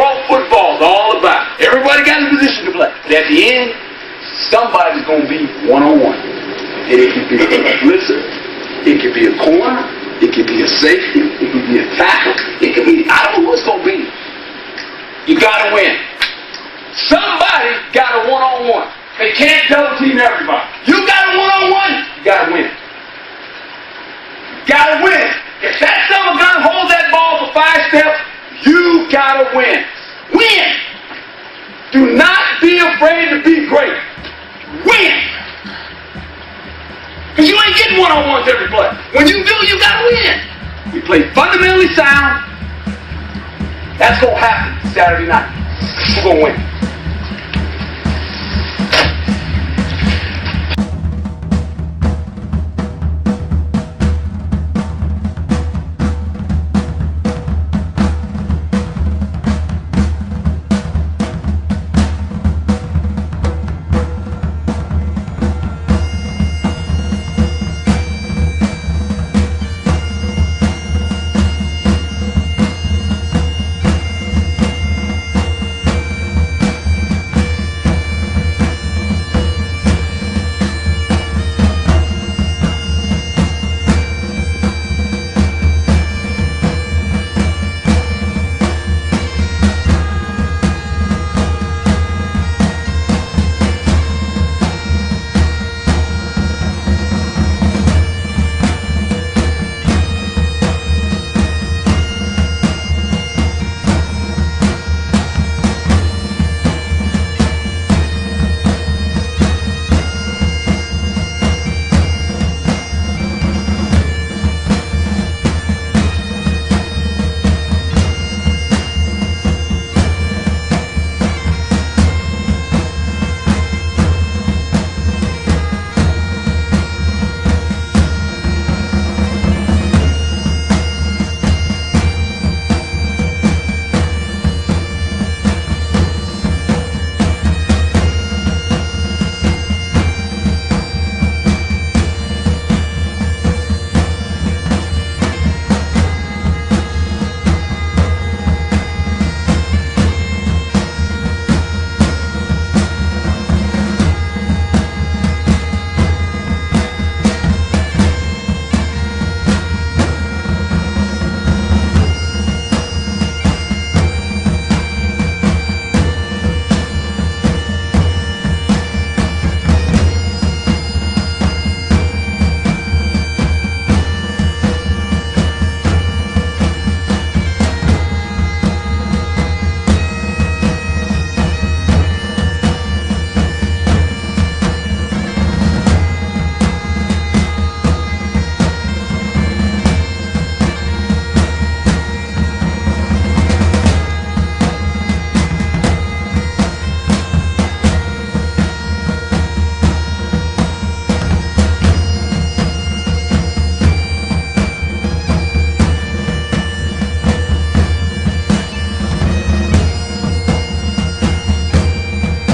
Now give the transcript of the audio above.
pro football's all about. Everybody got a position to play. But at the end, somebody's going to be one-on-one. And it can be, a listen, it could be a corner, it could be a safety, it could be a tackle, it could be, I don't know who it's going to be. You got to win. Somebody got a one-on-one. They can't double team everybody. You got a one-on-one, you got to win. Got to win. If that a gun holds that ball for five steps, you got to win. Win. When you you got to win. We play fundamentally sound. That's going to happen Saturday night. We're going to win.